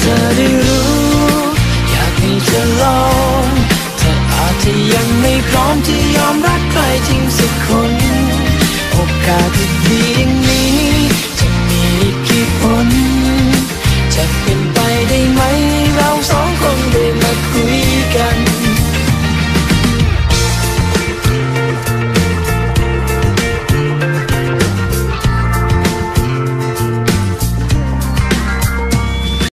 เธอได้รู้ อยากให้เธอลองเธออาจจะยังไม่พร้อมที่ยอมรักใครจริงสักคน โอกาสที่ดี